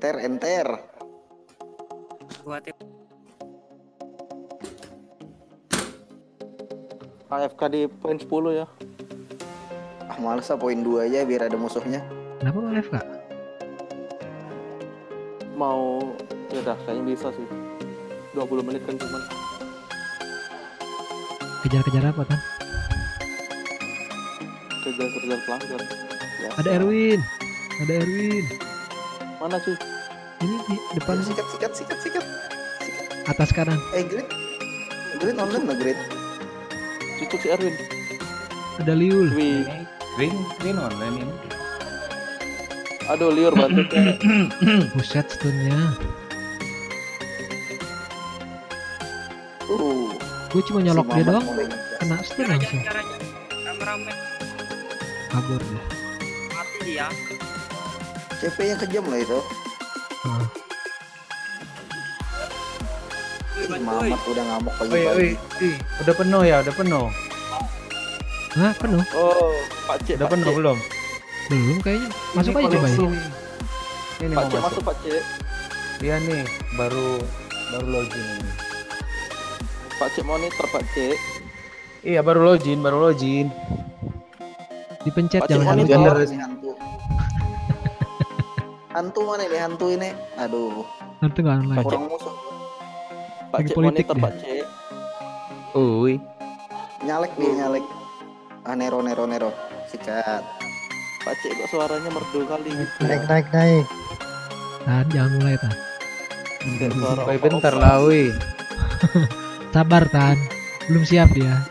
Enter, enter. Buat AFK di poin 10 ya. Ah, males ah poin 2 aja biar ada musuhnya. Kenapa mau AFK? Mau ya udah kayaknya bisa sih. 20 menit kan cuman. Kejar-kejar apa kan? Kejar-kejar pelanggar. Ya. Ada Erwin. Ada Erwin. Mana sih? Ini di depan Sikat, sikat, sikat, sikat. atas kanan. Eh, Grit. Grit online nggak Grit? Cucuk si Erwin. Ada Liul. Wih, Green, green online ini. aduh liur bantu. Buset stunnya. Uh, Gue cuma nyolok si dia doang. Kena stun langsung. Kabur dia. mati dia. CP yang kejam lah itu. Mamat udah ngamuk pagi-pagi. udah penuh ya, udah penuh. Hah, penuh? Oh, Pak Cik, Udah Pak penuh Cik. belum? Belum kayaknya. Masuk Ini aja coba ya. Ini Pak mau masuk. masuk Pak Cik. Iya nih, baru baru login ini. Pak Cik monitor Pak Cik. Iya, baru login, baru login. Dipencet Pak jangan lupa. Nih hantu? hantu mana nih hantu ini? Aduh, Nanti nggak online. kurang musuh. Pak Lagi politik monitor dia. Pak Cik. Ui. Nyalek dia nyalek. Ah Nero Nero Nero. Sikat. Pak Cik kok suaranya merdu kali gitu. naik naik naik Tan, jangan mulai tan. Woi, bentar lah, woi. Sabar tan. Belum siap dia.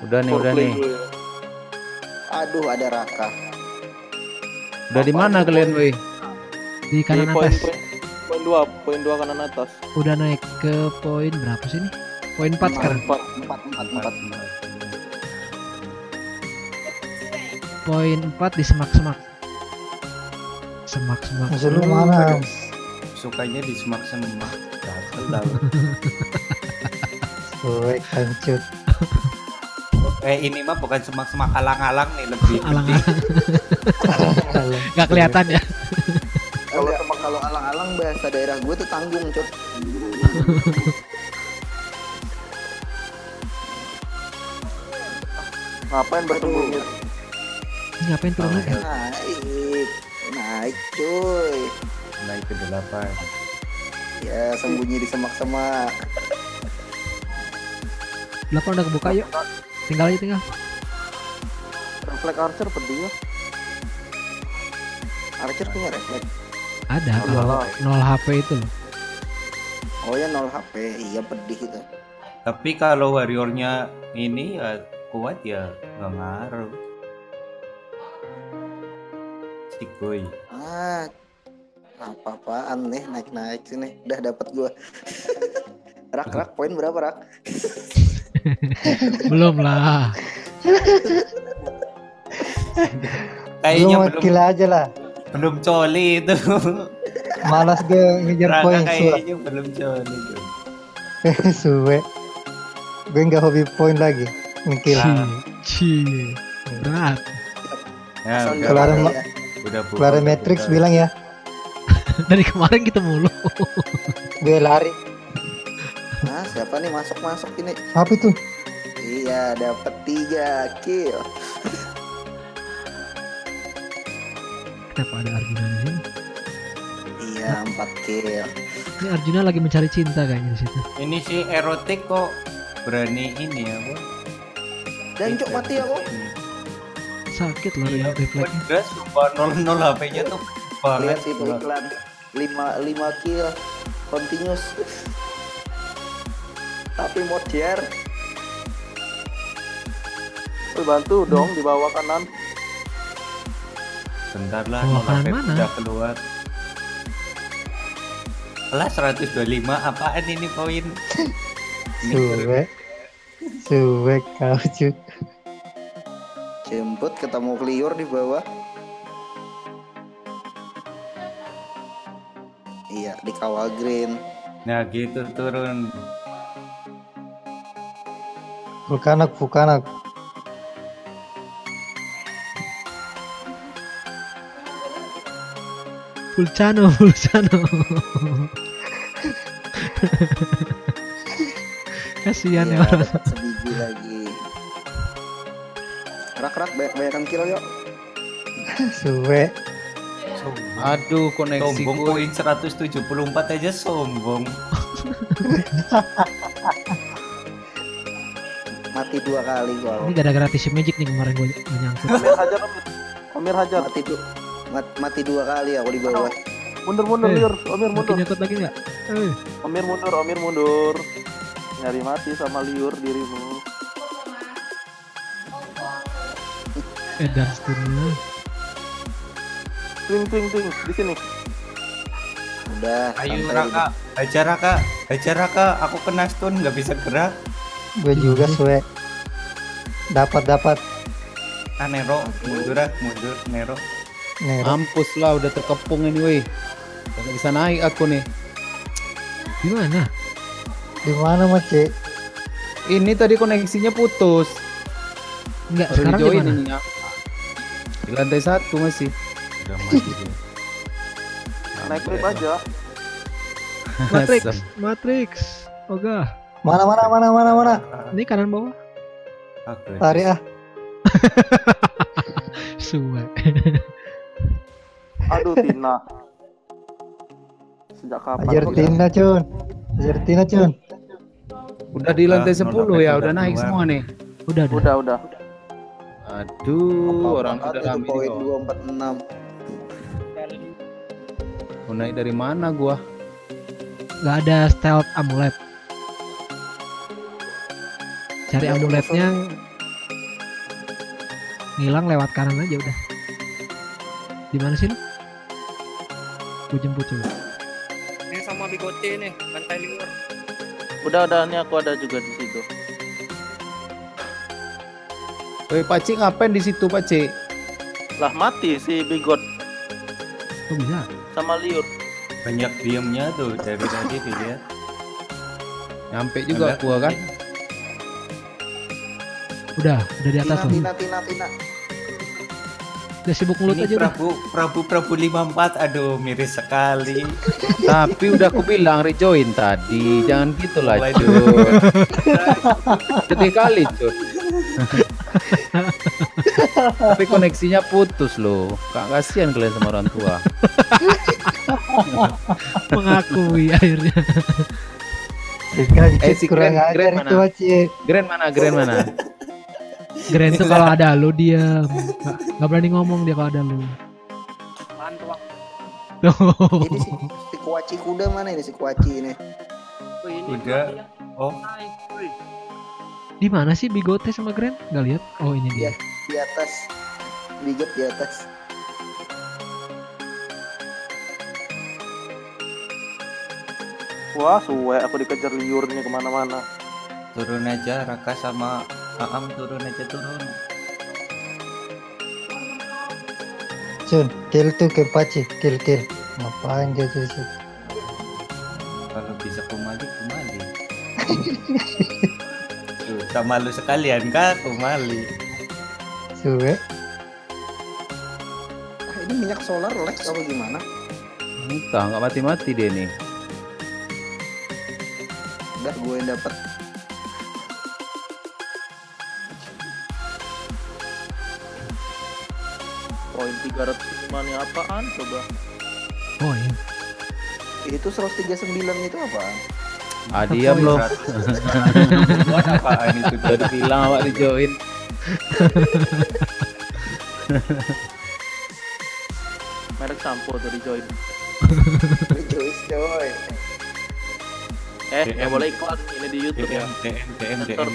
Udah nih, udah nih. ya. Aduh, ada Raka. Udah di mana kalian, woi? Di kanan Di atas. poin poin dua, poin dua kanan atas. Udah naik ke poin berapa sih nih? Poin 4 sekarang. Empat. Empat, empat, empat. Poin 4 di semak-semak. Semak-semak. lu mana Sukanya di semak-semak. Gatel dah. lu. Cuek hancur Eh, ini mah bukan semak-semak alang-alang nih, lebih Alang-alang. Gak kelihatan ya. Kalau sama kalau alang-alang bahasa daerah gue tuh tanggung, cok. Ngapain bersembunyi? Ini ngapain turun lagi? Naik, naik, cuy. naik ke delapan. Ya, sembunyi di semak-semak. 8 udah kebuka yuk. Tinggal aja tinggal. Refleks Archer pedih ya. Archer punya refleks. Ada Oh, kalau iyalah. 0 HP itu loh. Oh ya 0 HP, iya pedih itu. Tapi kalau warriornya ini ya kuat ya nggak ngaruh. Si Goy. Ah, apa-apaan nih naik-naik sini. Udah dapat gua. rak rak poin berapa rak? Belum lah. Kayaknya Lu belum wakil aja lah belum coli itu. malas gue ngejar poin kayaknya belum coli tuh. suwe gue nggak hobi poin lagi ngekil Nah. Ci. Berat. Ya, Kalau ada ya. udah Clara Matrix bilang ya Dari kemarin kita mulu. gue lari Nah, siapa nih masuk-masuk ini? apa itu Iya, dapat tiga kill. Kenapa ada Arjuna di sini? Iya, empat kill. Ini Arjuna lagi mencari cinta kayaknya di situ. Ini si erotik kok berani ini ya, Bu. Jancuk mati aku. Sakit loh Iya, refleksnya. bener sumpah 00 HP-nya tuh banget. Lihat itu iklan. Lima, lima kill continuous. Tapi modiar Woi, bantu dong di bawah kanan. Bentar lah, Bawah 0 kanan HP mana? udah keluar. Kelas 125 apaan ini poin? Ini suwe suwe kau cuy jemput ketemu Clear di bawah. Iya, di kawal green. Nah gitu turun. Vulkanak vulkanak Vulcano, Vulcano. Kasihan Iya, dapat sebiji lagi. Rak rak banyak banyakan kill yuk. Suwe. Aduh, koneksi Sombong gue. poin 174 aja sombong. Dua kali gua. Ini gara-gara tisu magic nih kemarin gue nyangkut. Amir hajar Amir. Hajar. Mati dua. mat- mati dua kali aku di bawah. Mundur mundur Eh, liur. Amir mundur. nyangkut lagi nggak? Eh, Amir mundur. Amir mundur. Nyari mati sama liur dirimu. edan stunnya. Twing twing twing di sini. Udah. Ayo Raka, hajar Raka, hajar Raka, aku kena stun nggak bisa gerak. Gue juga suwe. Dapat dapat. Ah Nero, mundur ah, mundur Nero. Nih, Mampus lah, udah terkepung ini, weh. Gak bisa naik aku nih. Gimana? di mana Mas Cik? Ini tadi koneksinya putus. Enggak, Baru sekarang di di-join mana? ini ya. Di lantai satu masih. Udah mati. Naik lift aja. Matrix. Matrix. Oga, Mana mana mana mana mana? ini kanan bawah. Oke. Tarik ah. Suwe. Aduh Tina. Sejak kapan? kok Argentina Cun. Argentina Cun. Udah di lantai 10 udah ya, udah naik semua nih. Udah, udah. Udah udah. Aduh, orang udah rame poin dua empat enam. Mau naik dari mana gua? Nggak ada stealth amulet. Cari amuletnya ngilang lewat kanan aja udah. Di mana sih lu? Gue jemput coba. Ini sama bigote nih, bantai liur. Udah udah ini aku ada juga di situ. Woi, Paci ngapain di situ, Paci? Lah mati si Bigot Kok bisa? sama liur. Banyak diamnya tuh dari tadi dilihat. Nyampe juga gua kan. Udah, udah di atas Tina, loh. Tina, Tina, Tina. Udah sibuk mulut Ini aja udah. Prabu, Prabu, Prabu 54, aduh miris sekali. Tapi udah aku bilang rejoin tadi, jangan gitu lah. Sedih kali, Cut. Tapi koneksinya putus loh. Kak kasihan kalian sama orang tua. Mengakui akhirnya. Eh, si Grand- Grand mana? Grand mana? Grand mana? Grand tuh kalau ada lu diam. Nggak, nggak berani ngomong dia kalau ada lu. Mantu aku. Ini si, si kuaci kuda mana ini si kuaci ini? Ya. Oh. Di mana sih Bigote sama Grand? Nggak lihat? Oh ini dia. Di atas. Bigot di atas. Wah suwe aku dikejar liurnya ke mana-mana. turun aja Raka sama Aam turun aja turun. Sun, kill tuh ke Paci, kill kill. Ngapain dia sih? Kalau bisa kumali, kumali. tuh, malu sekalian kak, kumali. Suwe. Ah, ini minyak solar Lex apa gimana? Entah, nggak mati-mati deh nih. Udah gue yang dapet 300 minumannya apaan coba? Oh iya. Itu 139 itu apa? Ah diam loh. apaan itu? Udah bilang awak dijoin. Merek sampo tuh dijoin. Rejoice coy. Eh, DM. boleh iklan ini di YouTube ya. DM, DM, DM.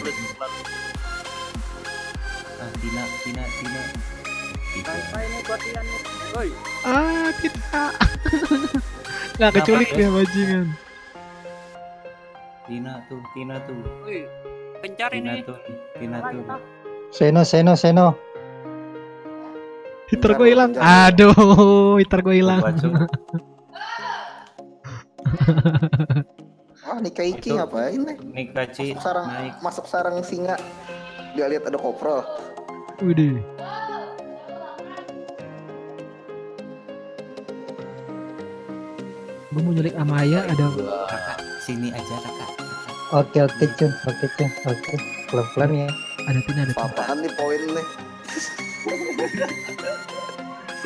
Tina, Tina, Tina. Ah tidak. Nggak keculik dia bajingan. Tina tuh, Tina tuh. Kencar Tina ini. tuh, Tina tuh. Seno, Seno, Seno. Hitter gue hilang. Aduh, hitter gue hilang. Wah, Nika Iki ngapain nih? Nih kaci Masuk sarang, naik. masuk sarang singa. Gak lihat ada koprol. Widih. Gue mau nyulik Amaya ada Kakak, sini aja kakak. Oke oke Cun, oke Cun, oke. Pelan-pelan ya. ada Tina ada Tina. Apaan nih poin nih?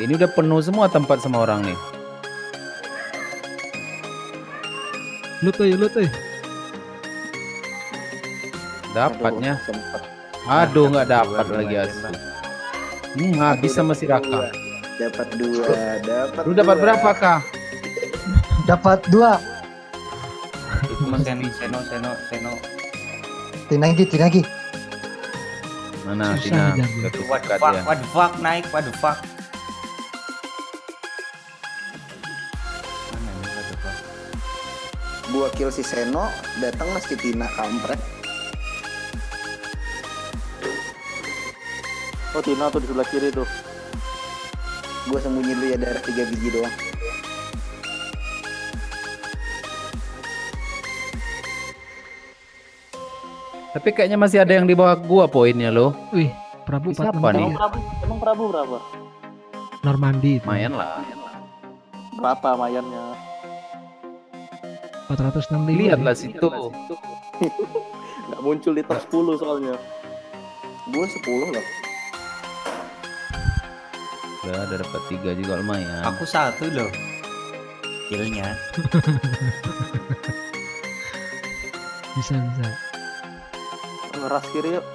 Ini udah penuh semua tempat sama orang nih. Lu tuh, lu tuh. Dapatnya. Aduh, nggak dapat lagi. Mbak. Hmm, habis sama dapat si Raka. dua. Dapat dua, dapat. Lu dapat berapa kah? Dapat dua. Itu mas Seno, Seno, Seno, Seno. Tinagi, tinagi. Mana Susah Tina? What the fuck, ya. what the fuck, naik, what the fuck. Gua kill si Seno, datang mas si Tina kampret. Oh Tina tuh di sebelah kiri tuh. Gua sembunyi dulu ya darah tiga biji doang. Tapi kayaknya masih ada yang di bawah gua poinnya loh. Wih, Prabu Siapa 463. nih? Emang Prabu, emang Prabu berapa? Normandy itu. Lumayan lah. Berapa mayannya? 465. Lihatlah situ. Nggak muncul di top 10 soalnya. Gua sepuluh loh. Udah ada dapat tiga juga lumayan. Aku satu loh. Killnya. Bisa, bisa. Ngeras kiri yuk.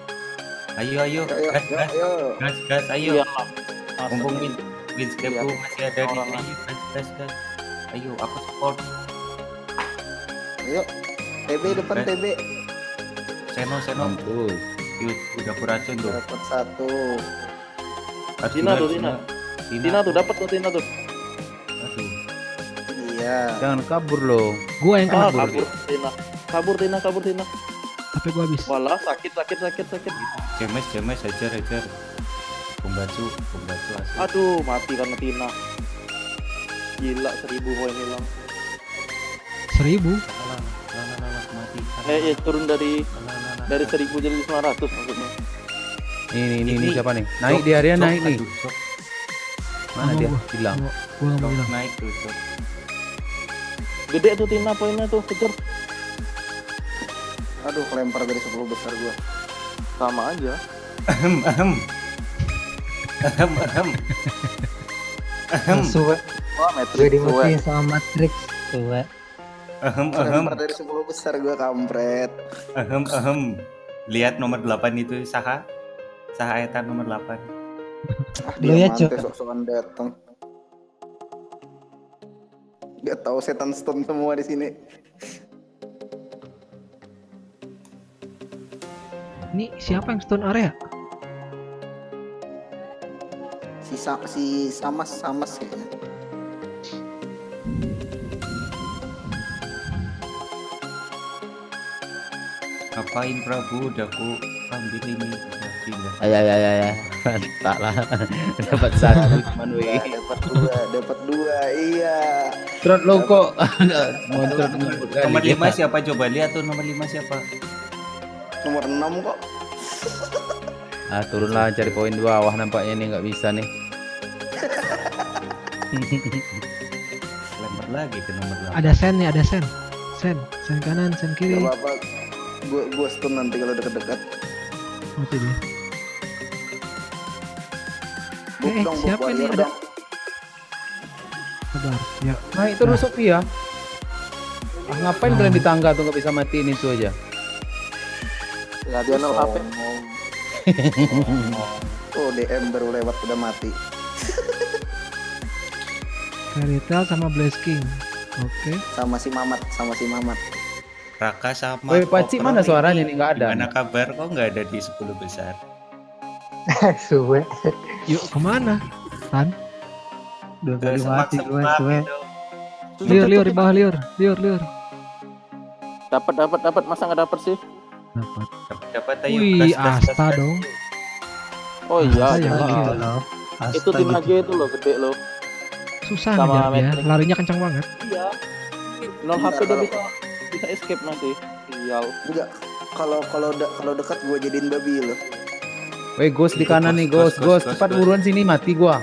Ayo, ayo, Ayo, gas, ayo, gas, ayo. gas, gas, ayo. Iya. Mumpung win, win Iya. masih ada di ayo, gas, gas, gas. Ayo, aku support. Ayo. TB depan. TB. Seno, Seno. Mampus. Yuk, udah kuracun tuh. Dapat satu. Tina tuh, Tina. Tina. Tina tuh dapat tuh Tina tuh. Aduh. Iya. Jangan kabur loh. Gua yang Ah, kena. kabur Tina. Kabur Tina, kabur Tina. HP gua habis. Walah, sakit, sakit, sakit, sakit. Jemes, jemes, hajar, hajar. Pembacu, pembacu asli. Aduh, mati karena Tina. Gila, seribu poin hilang. Seribu. Alah, alah, alah, alah, mati. Eh, eh, turun dari dari seribu jadi 900 maksudnya. Nih, nih, nih, Ini- nih siapa nih? Naik dia sok, naik nih. Mana dia? Hilang. Gua, nggak mau sok, bilang. naik tuh. Gede tuh Tina poinnya tuh, kejar. Aduh, kelempar dari 10 besar gua. Sama aja. Ahem, ahem. Ahem, ahem. Ahem, Suwe. Wah, Gue Matrix, dimatiin sama Matrix. Suwe. ahem, ahem, Kelempar dari 10 besar gua kampret. ahem, ahem. Lihat nomor 8 itu Saha. Saha Eta nomor 8. Ah, ya, dia mantes sok-sokan datang. Gak tahu setan stone semua di sini. Ini siapa yang stone area? Si sa si Samas Samas kayaknya. Ngapain Prabu udah ku ambil ini. Ayah, ayah, ayah, ayah. Tak lah. Dapat satu cuman weh. dapat dua, dapat dua, iya. Trot lo kok Nomor dia. 5 siapa coba lihat tuh nomor 5 siapa? Nomor 6 kok. Ah, turunlah cari poin di bawah nampaknya nih nggak bisa nih. Lempar lagi ke nomor 8. Ada sen nih, ada sen. Sen, sen kanan, sen Gak kiri. apa-apa. Gua gua stun nanti kalau deket-deket. Mati dia. Buk Eh, dong, siapa ini? Ada-. Sabar. Ya, Naik terus Sophia. Ah, ngapain kalian di tangga tuh nggak bisa matiin itu aja? Ya, dia nol HP. Oh, DM baru lewat udah mati. Fairytale sama Blaze King. Oke. Sama si Mamat, sama si Mamat. Raka sama Woi, Paci mana ini suaranya nih nggak ada? Gimana kabar kok nggak ada di 10 besar? Suwe. Yuk ke mana? Tan? Dua Ke kali mati gue, suwe. gitu. Liur, liur di bawah liur. Liur, liur. Dapat, dapat, dapat. Masa nggak dapat sih? Dapat. Ayo Wih, Asta dong. Oh iya, Asta yang jelas. gitu. Itu tim lagi itu loh, gede loh. Susah Sama ngejar dia. Matrix. Larinya kencang banget. Iya. Nol HP dia kalau- bisa bisa escape nanti. Sial. Enggak. Kalau kalau de- kalau dekat gua jadiin babi lo. Woi, ghost di Itu kanan nih, ghost, ghost, ghost. ghost, Cepat buruan sini mati gua.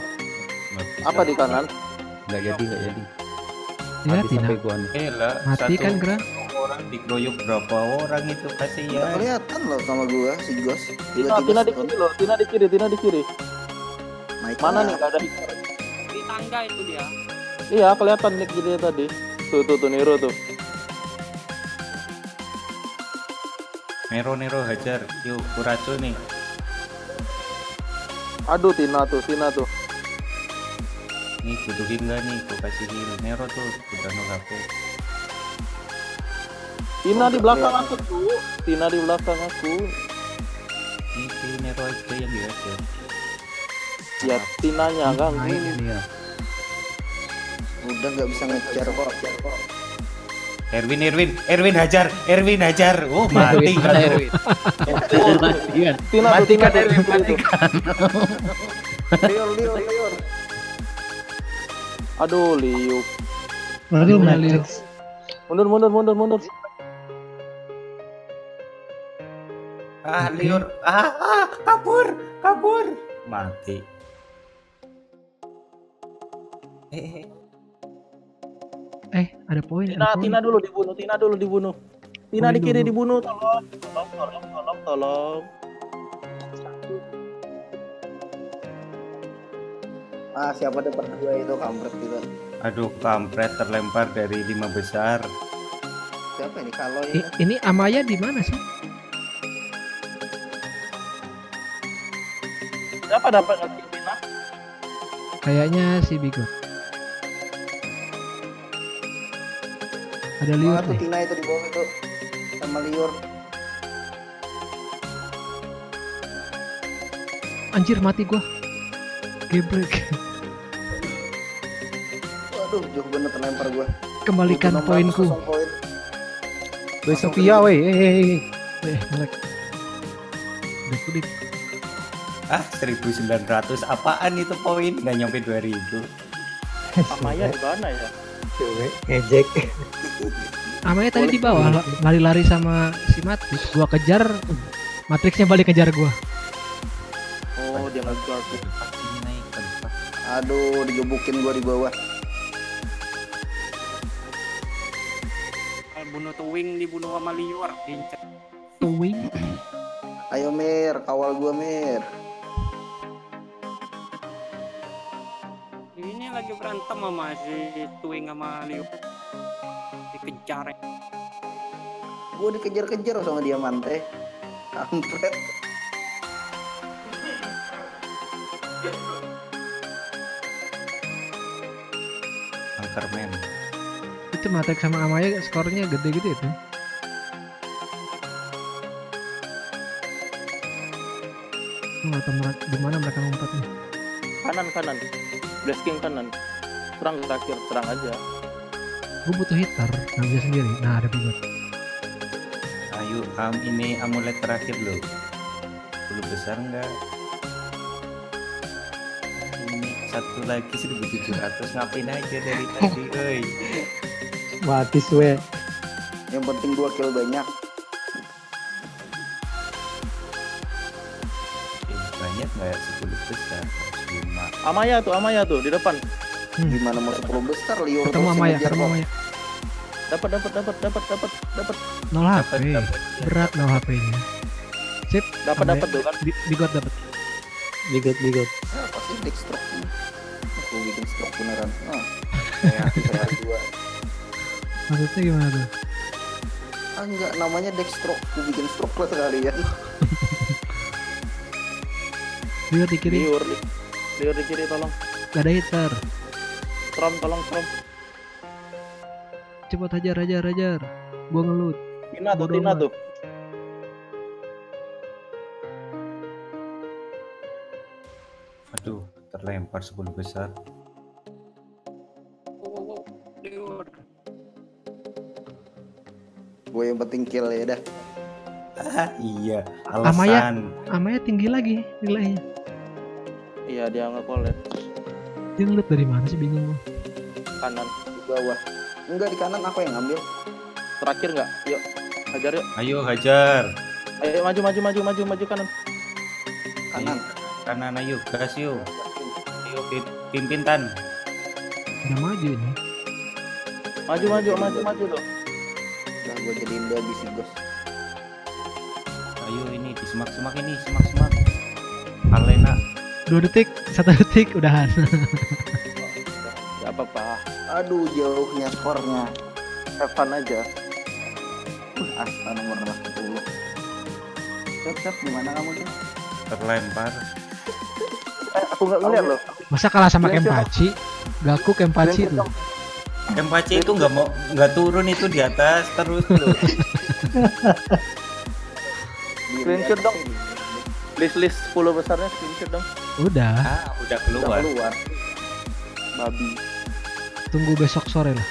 Apa di kanan? Nggak jadi, nggak jadi. Ya, Mati sampai gua nih. Eh lah, Mati kan Gra? Orang dikeroyok berapa orang itu Nggak kasihan. kelihatan loh sama gua si Gos. Tina, Tina di kiri loh, Tina di kiri, Tina di kiri. Naik Mana lah. nih gak ada? Di tangga itu dia. Iya, kelihatan nih dia tadi. Tuh, tuh, tuh, Nero tuh. Nero Nero hajar, yuk kuracun nih. Aduh, Tina tuh, Tina tuh. Nih butuhin nggak nih, gue kasih. Nero tuh udah no HP. Tina Oh, di belakang aku tuh. Tina di belakang aku. Nih si Nero aja yang dihajar. Ya, Tinanya ganggu. Main ini ya. Udah nggak bisa ngejar kok. Erwin Erwin Erwin hajar, Erwin hajar. Oh mati kan. Erwin? Matikan. Tina tuh, Tina tuh. Erwin, tuh. Liur, liur, liur. Aduh, liuk. Aduh, Matrix. Mundur, mundur, mundur, mundur. Ah liur, ah, ah kabur, kabur. Mati. Eh, eh, Eh, ada poin. Tina, ada. Tina dulu dibunuh, Tina dulu dibunuh. Tina Poin di kiri dulu. dibunuh, tolong, tolong, tolong, tolong, tolong. Ah, siapa dapat dua itu kampret gitu. aduh kampret terlempar dari lima besar. Siapa ini? Kalau ini ini Amaya di mana sih? Siapa dapat Tina? Kayaknya si Bigot. Ada liur tuh. Tina itu di bawah itu sama liur. Anjir mati gua. Gebrek. Waduh, jauh bener terlempar gua. Kembalikan 600 poinku. poin. Woi Sofia, woi. Eh, eh, eh. Eh, melek. Udah kudip. Ah 1900 apaan itu poin? Nggak nyampe 2000. Amaya di mana ya? Cewek ngejek. Amaya tadi di bawah la- lari-lari sama si Matrix. Gua kejar, Matrixnya balik kejar gua. Oh, dia naik kan. Aduh, digebukin gua di bawah. Eh, bunuh tuwing dibunuh sama liur. Diincer. Wing. Ayo Mir, kawal gua Mir. Lagi berantem sama si tuwing sama liur. Dikejar. Gua dikejar-kejar sama dia mantai. Kampret. Anchorman. Itu Matrix sama Amaya skornya gede gitu itu. Gua nggak tahu mereka- di mana mereka ngumpetnya. Kanan, kanan. Blasking kanan. Serang terakhir, serang aja. Gue butuh hitter, nggak bisa sendiri. Nah ada Bigot. Ayo, am ini amulet terakhir loh. 10 besar enggak? Ini satu lagi 1700 ngapain aja dari tadi, oi. Mati suwe. Yang penting gua kill banyak. Eh, banyak nggak 10 besar? 5. Amaya tuh, Amaya tuh di depan. Gimana mau 10 besar liur Ketemu terus Amaya, ketemu. Amaya. Dapat, dapat, dapat, dapat, dapat, dapat, Nol Dapat, HP. dapat. Berat nol HP-nya. Sip. dapat, dapat tuh kan. Bi- Bigot dapat. Bigot bigot. Apa sih deck stroke ini? Aku bikin stroke beneran. Ah. Kayak dua. Maksudnya gimana tuh? Ah enggak, namanya deck stroke. Aku bikin stroke lah sekalian. Bigot di kiri. Liur, li- liur di kiri tolong. Gak ada hitter. Strom, tolong, strom. Cepet hajar, hajar, hajar. Gua ngelut. Tina tuh, Tina tuh. Aduh, terlempar 10 besar. Oh, oh, oh. Gue yang penting kill ya dah. Ah, iya, Amaya. alasan. Amaya tinggi lagi nilainya. Iya, dia nge-call Dia ngelut dari mana sih bingung gua. kanan. Di bawah. Enggak di kanan aku yang ngambil. Terakhir nggak? Yuk, hajar yuk. Ayo hajar. Ayo maju, maju, maju, maju, maju kanan. Kanan. Kanan ayo, gas yuk. Ayo pi- pimpin tan. Udah maju ini. Maju maju maju maju lo. Udah gue jadiin dia bisi gos. Ayo ini di semak-semak ini, semak-semak. Alena, Dua detik, satu detik, udahan. Gak apa-apa. Aduh jauhnya skornya. Fun aja. Asta nomor 10. Siap siap gimana kamu tuh? terlempar. Eh, aku nggak ngeliat loh. Masa kalah sama? Kempachi? Gaku Kempachi Kalian tuh. Kempace itu nggak mau nggak turun itu di atas terus loh. Screenshot dong. List list 10 besarnya screenshot dong. Udah, Ah, udah Udah keluar. keluar. Babi. tunggu besok sore lah.